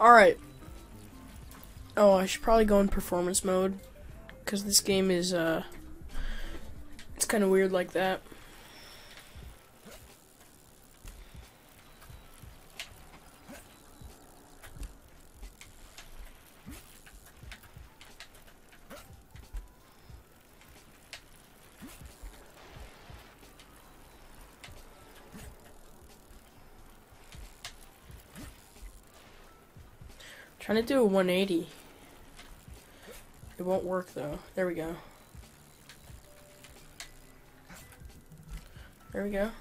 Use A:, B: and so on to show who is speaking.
A: Alright. Oh, I should probably go in performance mode. Because this game is, uh... It's kind of weird like that. Trying to do a 180. It won't work though. There we go. There we go.